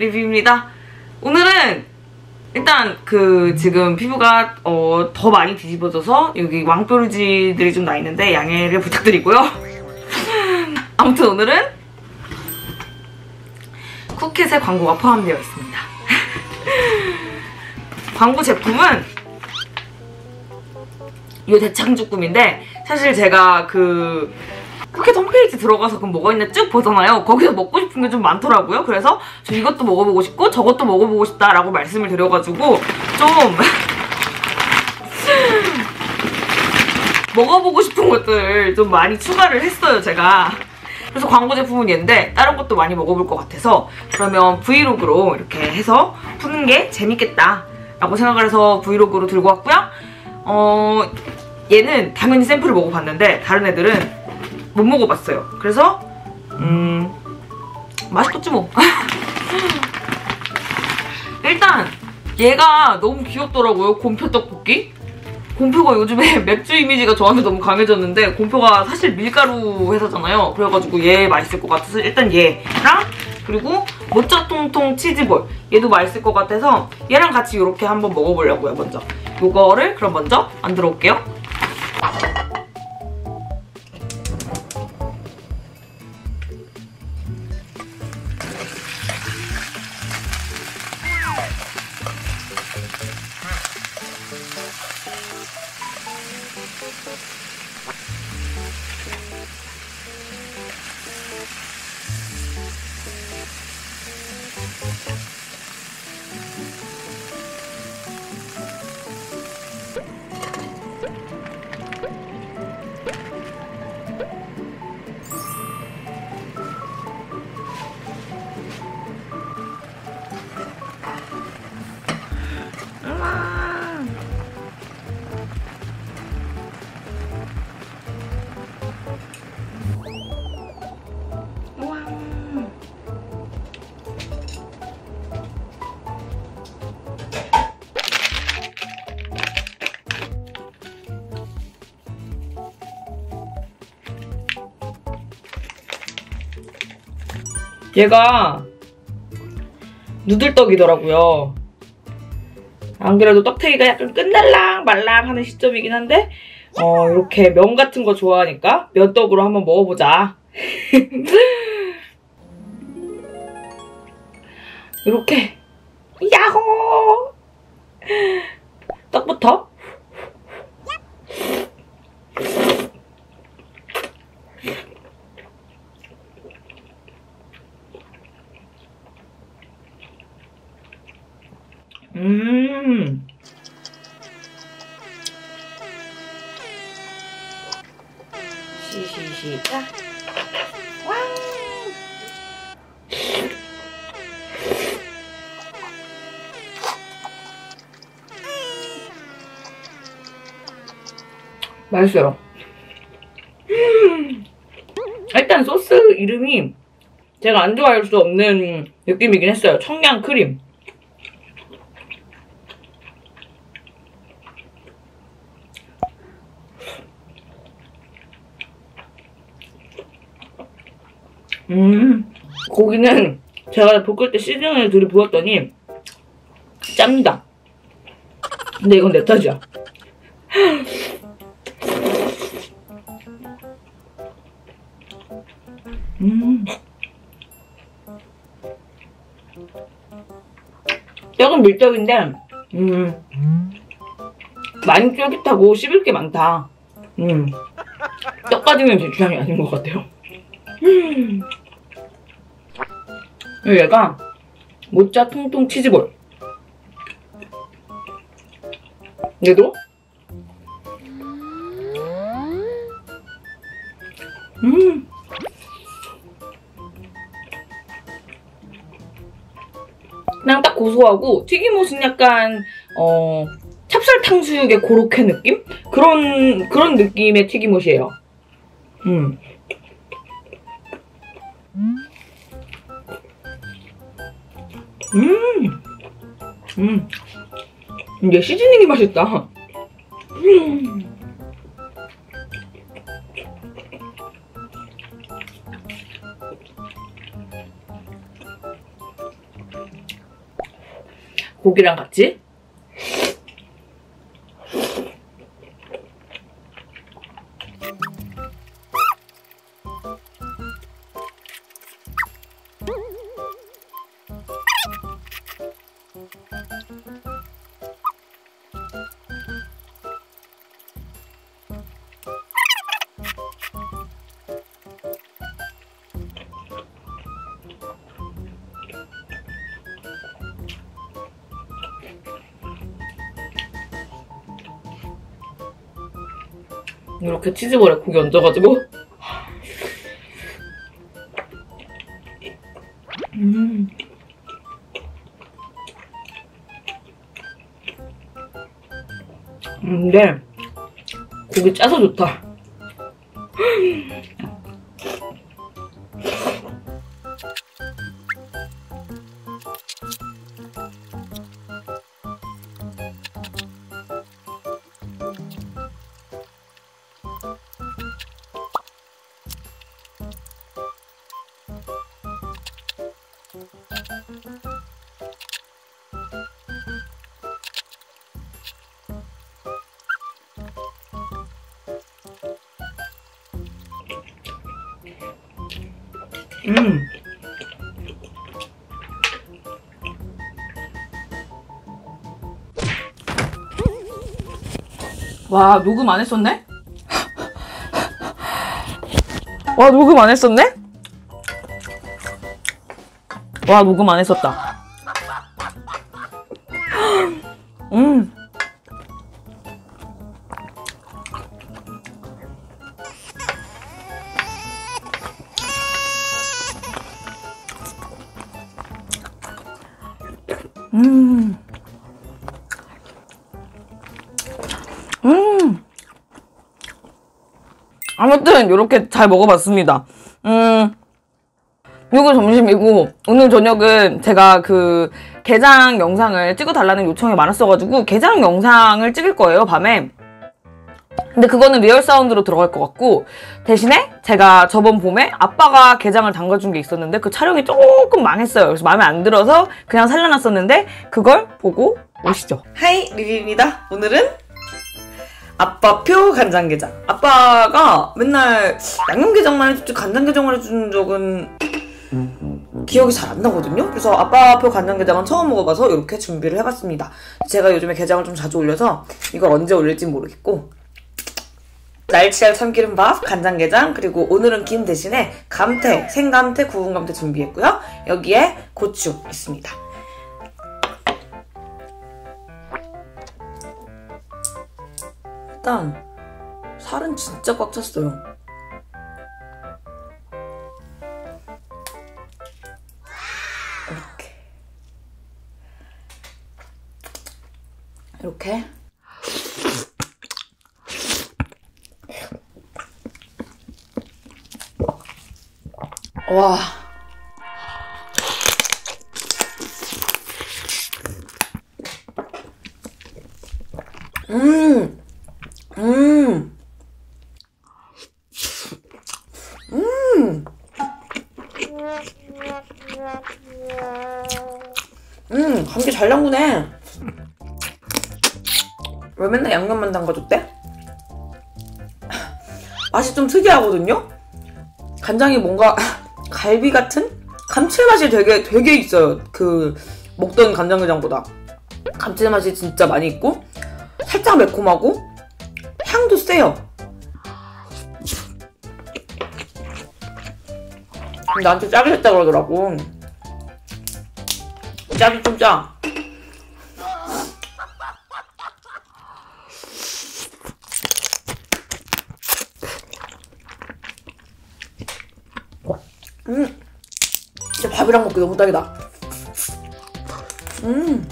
리뷰입니다. 오늘은 일단 그 지금 피부가 어, 더 많이 뒤집어져서 여기 왕뾰루지들이 좀 나 있는데 양해를 부탁드리고요. 아무튼 오늘은 쿠켓의 광고가 포함되어 있습니다. 광고 제품은 이 대창주꾸미인데 사실 제가 그 쿠켓 홈페이지 들어가서 그럼 뭐가 있나 쭉 보잖아요. 거기서 먹고 싶은 게 좀 많더라고요. 그래서 저 이것도 먹어보고 싶고 저것도 먹어보고 싶다라고 말씀을 드려가지고 좀 먹어보고 싶은 것들 좀 많이 추가를 했어요, 제가. 그래서 광고 제품은 얘인데 다른 것도 많이 먹어볼 것 같아서 그러면 브이로그로 이렇게 해서 푸는 게 재밌겠다 라고 생각을 해서 브이로그로 들고 왔고요. 어, 얘는 당연히 샘플을 먹어봤는데 다른 애들은 못 먹어봤어요. 그래서 음 맛있겠지 뭐. 일단 얘가 너무 귀엽더라고요. 곰표 떡볶이. 곰표가 요즘에 맥주 이미지가 저한테 너무 강해졌는데 곰표가 사실 밀가루 회사잖아요. 그래가지고 얘 맛있을 것 같아서 일단 얘랑 그리고 모짜 통통 치즈볼 얘도 맛있을 것 같아서 얘랑 같이 이렇게 한번 먹어보려고요 먼저. 요거를 그럼 먼저 만들어 올게요. 얘가 누들떡이더라고요. 안 그래도 떡태기가 약간 끝날랑 말랑 하는 시점이긴 한데 어 이렇게 면 같은 거 좋아하니까 면떡으로 한번 먹어보자. 이렇게 맛있어요. 음. 일단 소스 이름이 제가 안 좋아할 수 없는 느낌이긴 했어요. 청양 크림. 음, 고기는 제가 볶을 때 시즈닝을 들이부었더니 짭니다. 근데 이건 내 탓이야. 음. 떡은 밀떡인데, 음. 많이 쫄깃하고 씹을 게 많다. 음. 떡까지는 제 취향이 아닌 것 같아요. 음. 얘가 모짜 통통 치즈볼. 얘도 고소하고 튀김옷은 약간 어 찹쌀 탕수육의 고로케 느낌? 그런 그런 느낌의 튀김옷이에요. 음. 음. 음. 이게 시즈닝이 맛있다. 음. 고기랑 같이 이렇게 치즈볼에 고기 얹어가지고 음. 근데 고기 짜서 좋다. 음. 와, 녹음 안 했었네? 와, 녹음 안 했었네? 와, 녹음 안 했었다. 아무튼 이렇게 잘 먹어봤습니다. 음. 이거 점심이고 오늘 저녁은 제가 그 게장 영상을 찍어달라는 요청이 많았어가지고 게장 영상을 찍을 거예요 밤에 근데 그거는 real sound로 들어갈 것 같고 대신에 제가 저번 봄에 아빠가 게장을 담가준 게 있었는데 그 촬영이 조금 망했어요. 그래서 마음에 안 들어서 그냥 살려놨었는데 그걸 보고 오시죠. hi 리리입니다. 오늘은 아빠표 간장게장. 아빠가 맨날 양념게장만 해줬지 간장게장을 해준 적은 기억이 잘 안 나거든요. 그래서 아빠표 간장게장은 처음 먹어봐서 이렇게 준비를 해봤습니다. 제가 요즘에 게장을 좀 자주 올려서 이걸 언제 올릴지 모르겠고 날치알 참기름밥, 간장게장, 그리고 오늘은 김 대신에 감태, 생감태, 구운 감태 준비했고요. 여기에 고추 있습니다. 일단 살은 진짜 꽉 찼어요. 이렇게 이렇게 와. 양념만 담가줬대? 맛이 좀 특이하거든요? 간장이 뭔가 갈비 같은 감칠맛이 되게 되게 있어요. 그 먹던 간장게장보다 감칠맛이 진짜 많이 있고 살짝 매콤하고 향도 세요. 나한테 짜게 했다 그러더라고. 짜기 좀 짜. 밥이랑 먹기 너무 딱이다. 음.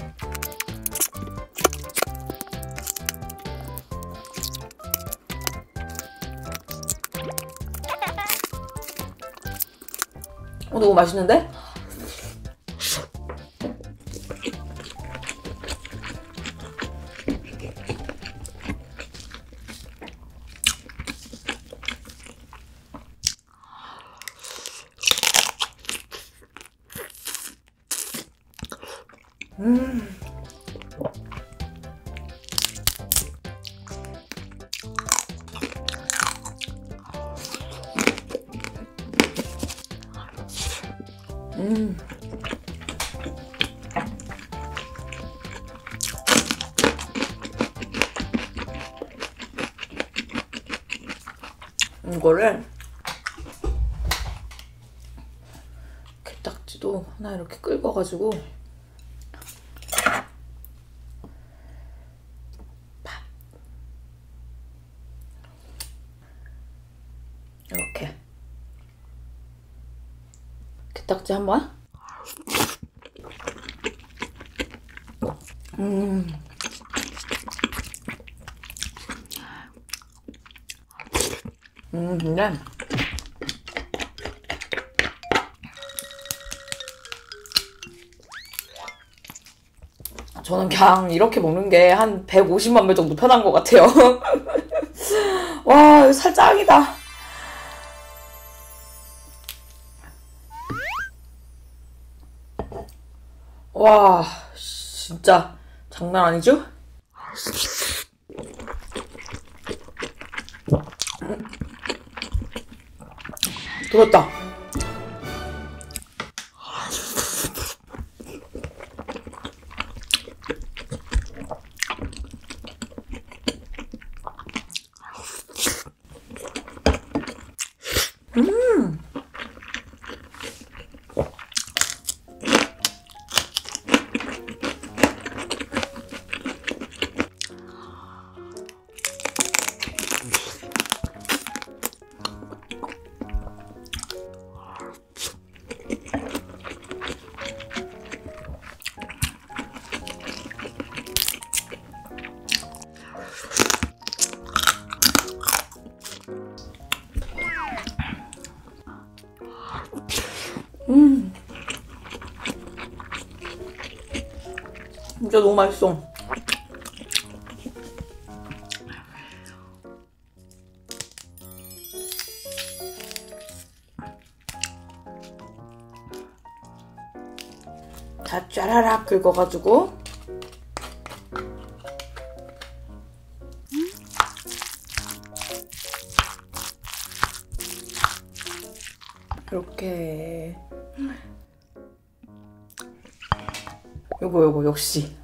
어, 너무 맛있는데? 이거를 게딱지도 하나 이렇게 긁어가지고 밥 이렇게. 게딱지 한번 음. 음, 근데 저는 그냥 이렇게 먹는 게 한 150만 배 정도 편한 것 같아요. 와, 이거 살짝 짱이다. 와, 진짜 장난 아니죠? 들었다. 진짜 너무 맛있어. 다 짜라락 긁어가지고 요거 요거 역시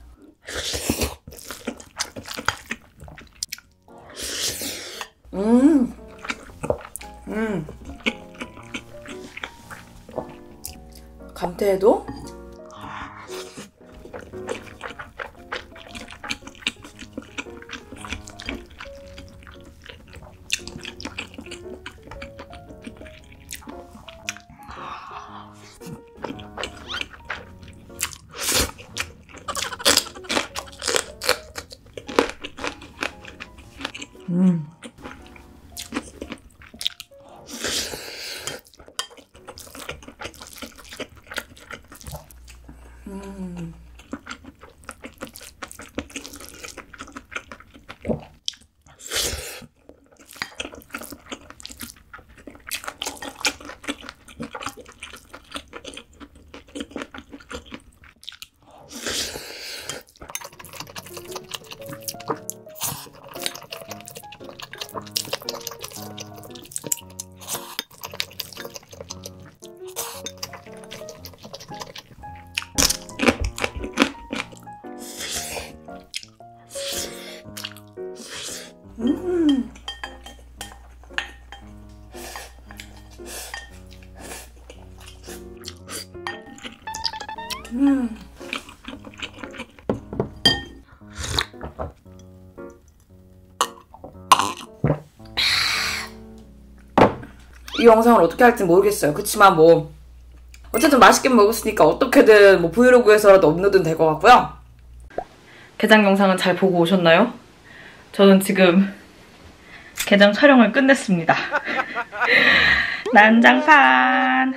음, 음. 감태에도 이 영상을 어떻게 할지 모르겠어요. 그치만 뭐 어쨌든 맛있게 먹었으니까 어떻게든 뭐 브이로그에서라도 업로드는 될 것 같고요. 게장 영상은 잘 보고 오셨나요? 저는 지금 게장 촬영을 끝냈습니다. 난장판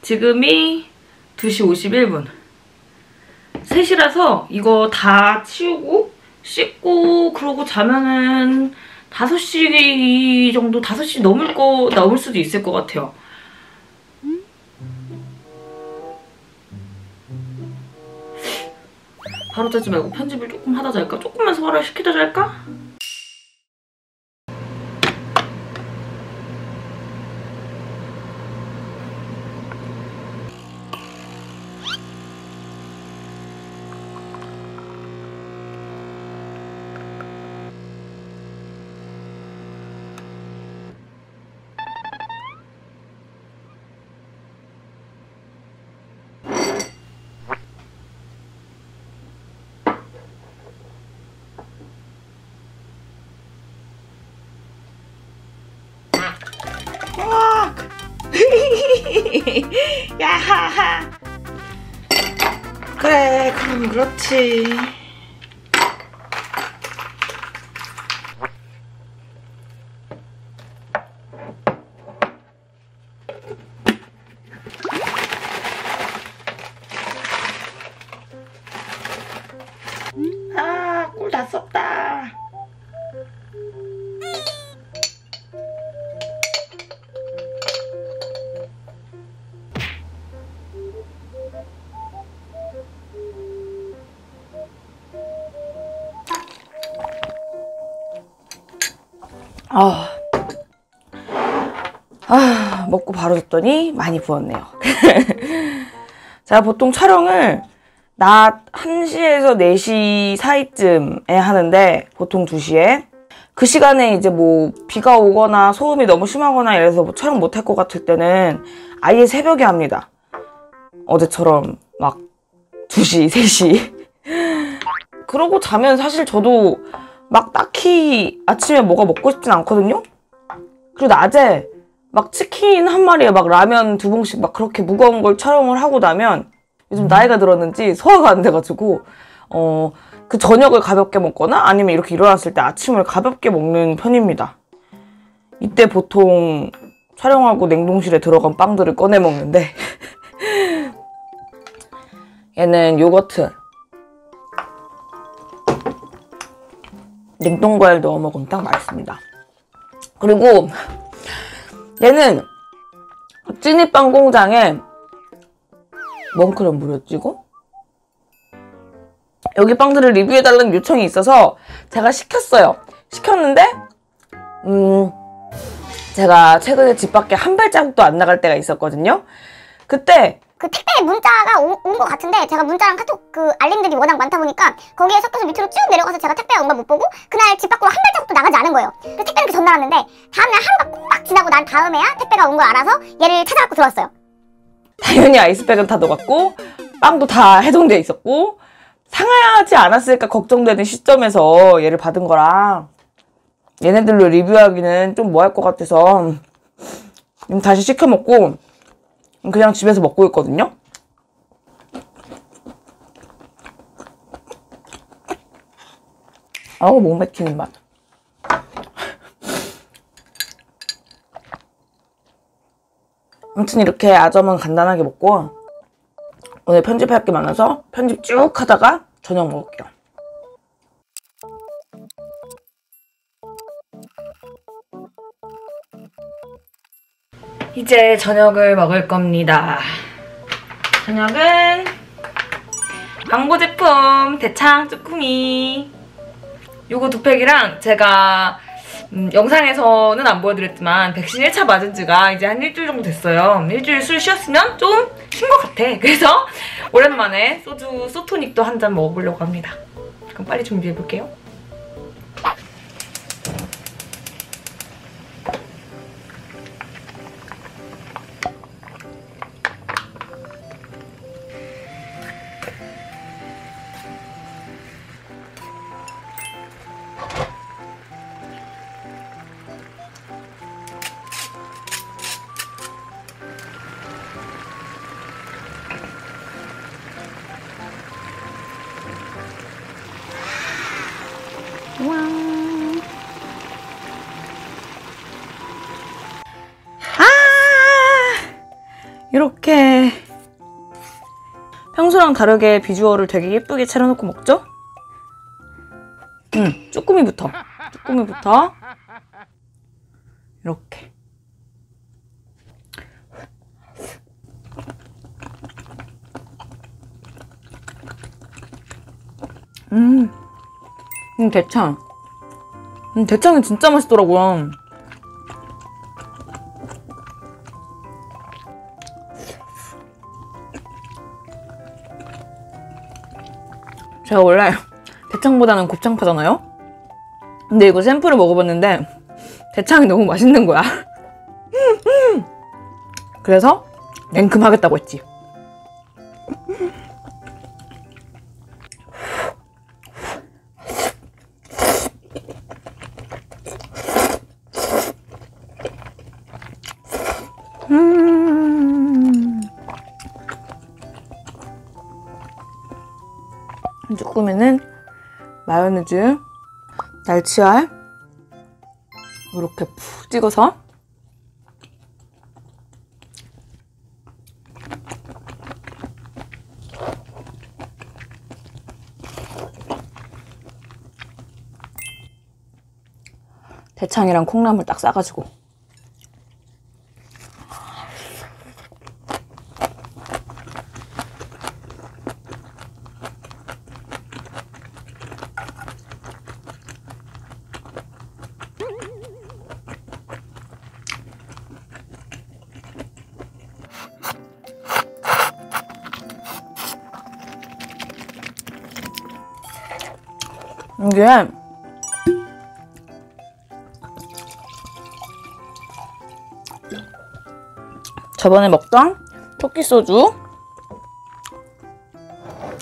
지금이 2시 51분. 3시라서 이거 다 치우고 씻고 그러고 자면은 5시 정도, 5시 넘을 거, 넘을 수도 있을 것 같아요. 바로 자지 말고 편집을 조금 하다 잘까? 조금만 소화를 시키다 잘까? 야하하. 그래, 그럼 그렇지. 잤더니 많이 부었네요. 제가 보통 촬영을 낮 1시에서 4시 사이쯤에 하는데 보통 2시에 그 시간에 이제 뭐 비가 오거나 소음이 너무 심하거나 이래서 뭐 촬영 못할 것 같을 때는 아예 새벽에 합니다. 어제처럼 막 2시, 3시. 그러고 자면 사실 저도 막 딱히 아침에 뭐가 먹고 싶진 않거든요? 그리고 낮에 막 치킨 한 마리에 막 라면 두 봉씩 막 그렇게 무거운 걸 촬영을 하고 나면 요즘 나이가 들었는지 소화가 안 돼가지고 어, 그 저녁을 가볍게 먹거나 아니면 이렇게 일어났을 때 아침을 가볍게 먹는 편입니다. 이때 보통 촬영하고 냉동실에 들어간 빵들을 꺼내 먹는데 얘는 요거트 냉동과일 넣어 먹으면 딱 맛있습니다. 그리고 얘는 찐이빵 공장에 뭔크럼 뭐였지 이거? 여기 빵들을 리뷰해달라는 요청이 있어서 제가 시켰어요. 시켰는데 음 제가 최근에 집 밖에 한 발자국도 안 나갈 때가 있었거든요. 그때 그 택배 문자가 온 것 같은데 제가 문자랑 카톡 그 알림들이 워낙 많다 보니까 거기에 섞여서 밑으로 쭉 내려가서 제가 택배가 온 걸 못 보고 그날 집 밖으로 한 발자국도 나가지 않은 거예요. 그래서 택배를 이렇게 전달하는데 다음날 하루가 꼭 지나고 난 다음에야 택배가 온 걸 알아서 얘를 찾아갖고 들어왔어요. 당연히 아이스백은 다 녹았고 빵도 다 해동돼 있었고 상하지 않았을까 걱정되는 시점에서 얘를 받은 거라 얘네들로 리뷰하기는 좀 뭐 할 것 같아서 지금 다시 시켜 먹고 그냥 집에서 먹고 있거든요. 아우 목 막히는 맛. 아무튼 이렇게 아점은 간단하게 먹고 오늘 편집할 게 많아서 편집 쭉 하다가 저녁 먹을게요. 이제 저녁을 먹을 겁니다. 저녁은 광고 제품 대창 쭈꾸미 요거 두 팩이랑 제가 음, 영상에서는 안 보여드렸지만 백신 1차 맞은 지가 이제 한 일주일 정도 됐어요. 일주일 술 쉬었으면 좀 쉰 것 같아. 그래서 오랜만에 소주 소토닉도 한 잔 먹어보려고 합니다. 그럼 빨리 준비해볼게요. 평소랑 다르게 비주얼을 되게 예쁘게 차려놓고 먹죠? 음, 쭈꾸미부터. 쭈꾸미부터. 이렇게. 음, 음, 대창. 음, 대창이 진짜 맛있더라고요. 제가 원래 대창보다는 곱창파잖아요? 근데 이거 샘플을 먹어봤는데 대창이 너무 맛있는 거야. 그래서 냉큼 하겠다고 했지. 마요네즈, 날치알 이렇게 푹 찍어서. 대창이랑 콩나물 딱 싸가지고 이게. 저번에 먹던 토끼 소주.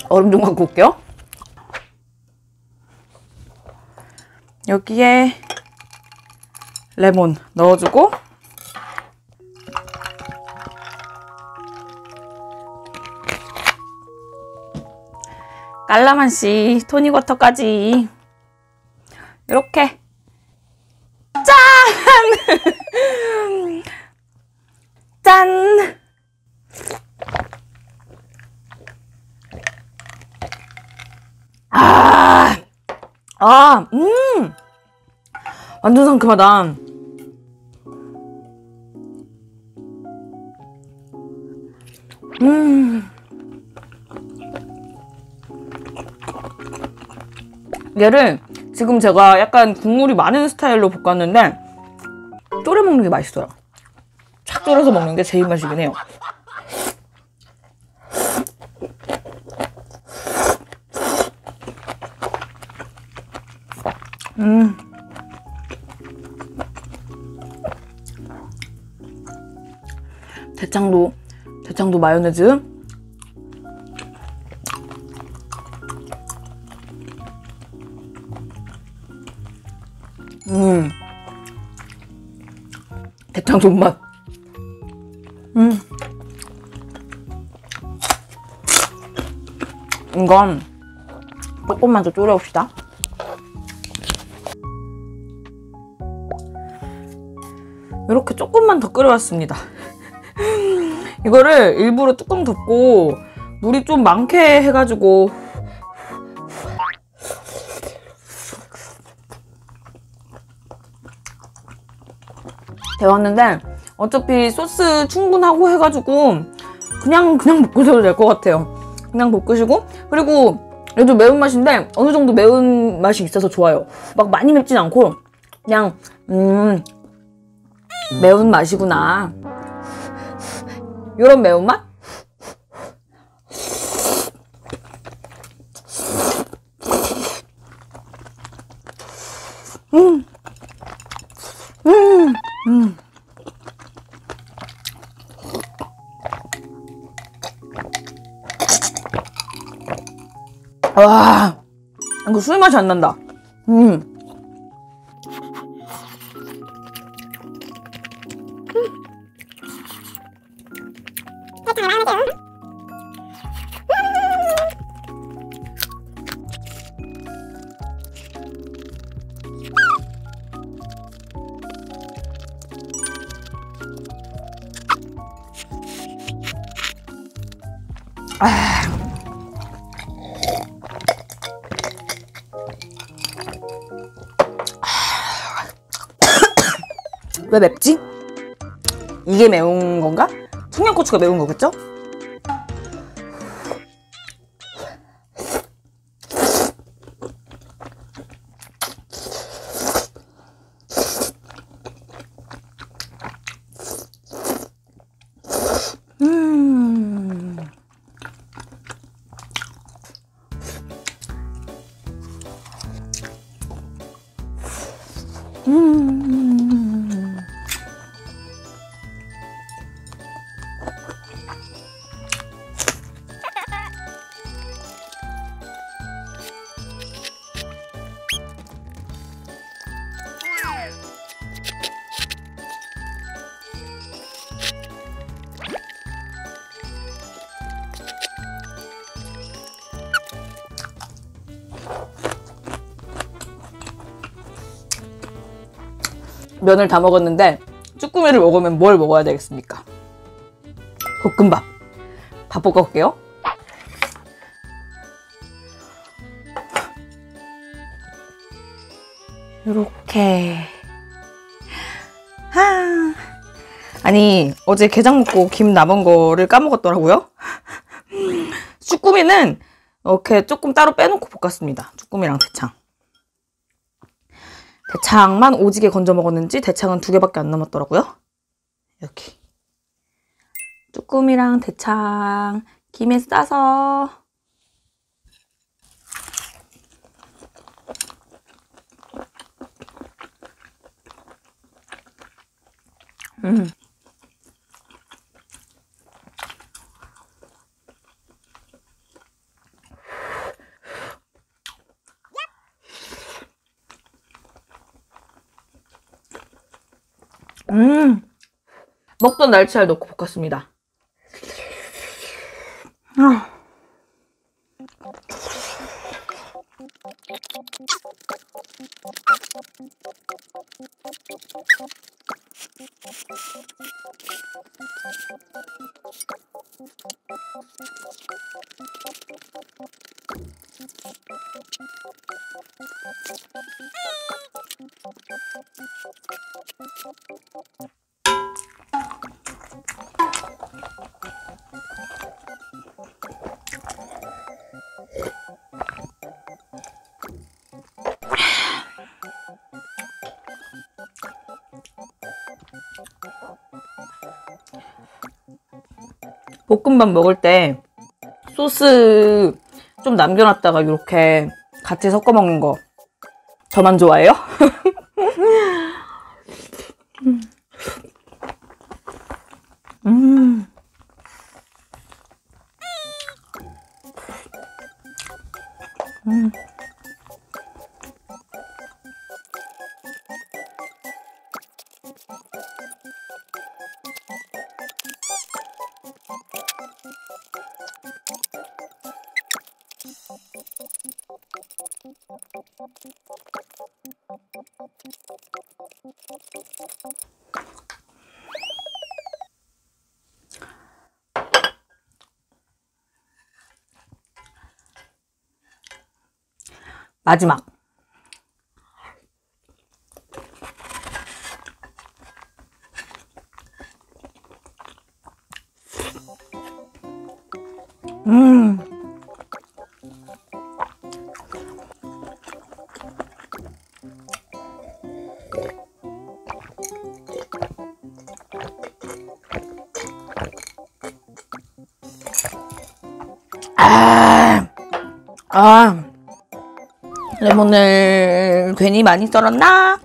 얼음 좀 갖고 올게요. 여기에 레몬 넣어주고. 깔라만시 토닉워터까지 이렇게 짠! 짠! 아, 아, 음, 완전 상큼하다. 음. 얘를 지금 제가 약간 국물이 많은 스타일로 볶았는데 졸여 먹는 게 맛있어요. 착 졸여서 먹는 게 제일 맛이긴 해요. 음. 대창도 대창도 마요네즈 존맛. 음. 이건 조금만 더 졸여봅시다. 이렇게 조금만 더 끓여왔습니다. 이거를 일부러 뚜껑 덮고 물이 좀 많게 해가지고 데웠는데 어차피 소스 충분하고 해가지고 그냥 그냥 볶으셔도 될 것 같아요. 그냥 볶으시고 그리고 얘도 매운맛인데 어느 정도 매운맛이 있어서 좋아요. 막 많이 맵진 않고 그냥 음 매운맛이구나 요런 매운맛? 와, 이거 술 맛이 안 난다. 음. 왜 맵지? 이게 매운 건가? 청양고추가 매운 거겠죠? 음. 면을 다 먹었는데 쭈꾸미를 먹으면 뭘 먹어야 되겠습니까? 볶음밥. 밥 볶아올게요. 이렇게. 하. 아니 어제 게장 먹고 김 남은 거를 까먹었더라고요. 쭈꾸미는 이렇게 조금 따로 빼놓고 볶았습니다. 쭈꾸미랑 대창. 대창만 오지게 건져 먹었는지 대창은 두 개밖에 안 남았더라고요. 이렇게. 쭈꾸미랑 대창 김에 싸서 음. 음. 먹던 날치알 넣고 볶았습니다. 볶음밥 먹을 때 소스 좀 남겨놨다가 이렇게 같이 섞어 먹는 거 저만 좋아해요? 마지막. 음. 레몬을 괜히 많이 썰었나?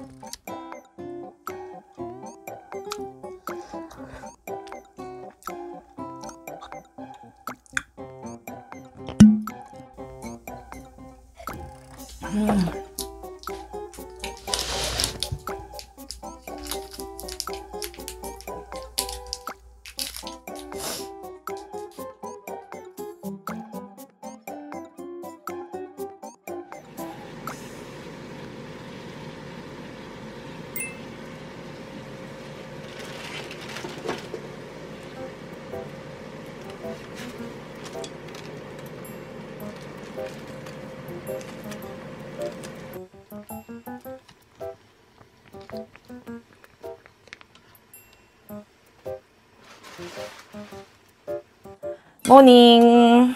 morning.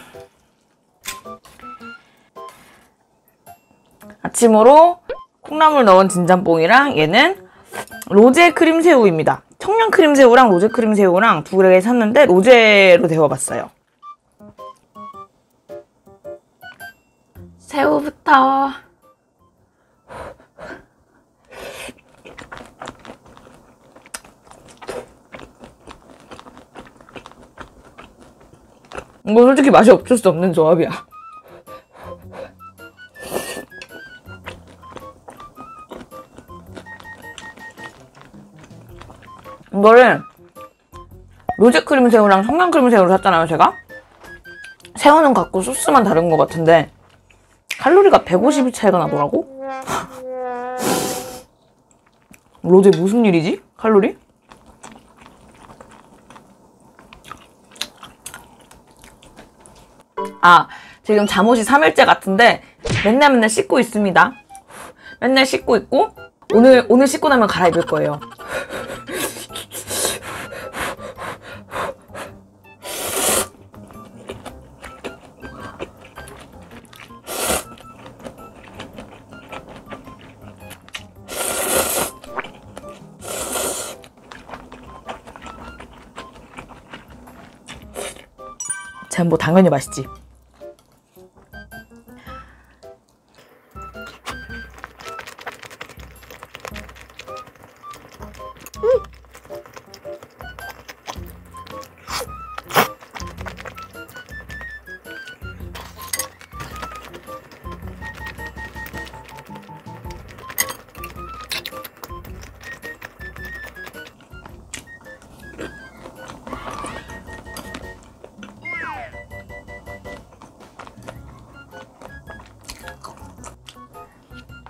아침으로 콩나물 넣은 진짬뽕이랑 얘는 로제 크림 새우입니다. 청양 크림 새우랑 로제 크림 새우랑 두개 샀는데 로제로 데워봤어요. 새우부터. 이거 솔직히 맛이 없을 수 없는 조합이야. 이거를 로제 크림 새우랑 청양 크림 새우를 샀잖아요, 제가. 새우는 같고 소스만 다른 것 같은데 칼로리가 150이 차이가 나더라고. 로제 무슨 일이지? 칼로리? 아, 지금 잠옷이 3일째 같은데 맨날 맨날 씻고 있습니다. 맨날 씻고 있고 오늘 오늘 씻고 나면 갈아입을 거예요. 전뭐 당연히 맛있지.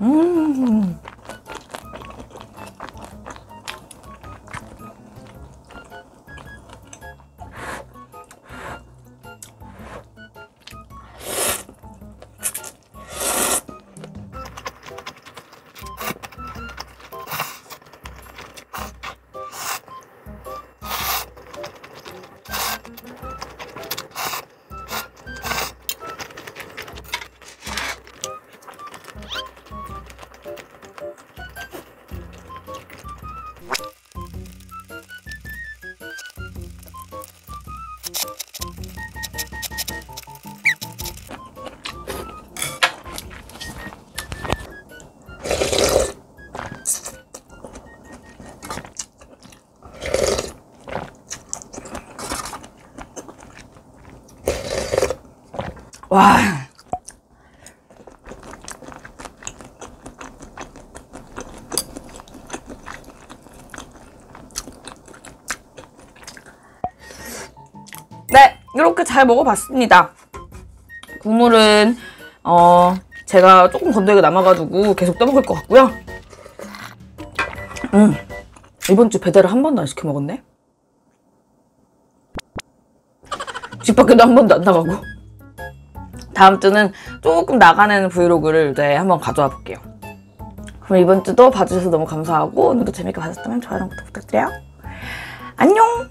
음. 와. 네, 이렇게 잘 먹어봤습니다. 국물은 어 제가 조금 건더기가 남아가지고 계속 떠먹을 것 같고요. 음, 이번 주 배달을 한 번도 안 시켜 먹었네. 집 밖에도 한 번도 안 나가고. 다음 주는 조금 나가는 브이로그를 네, 한번 가져와 볼게요. 그럼 이번 주도 봐주셔서 너무 감사하고 오늘도 재밌게 봐주셨다면 좋아요 구독 부탁드려요. 안녕!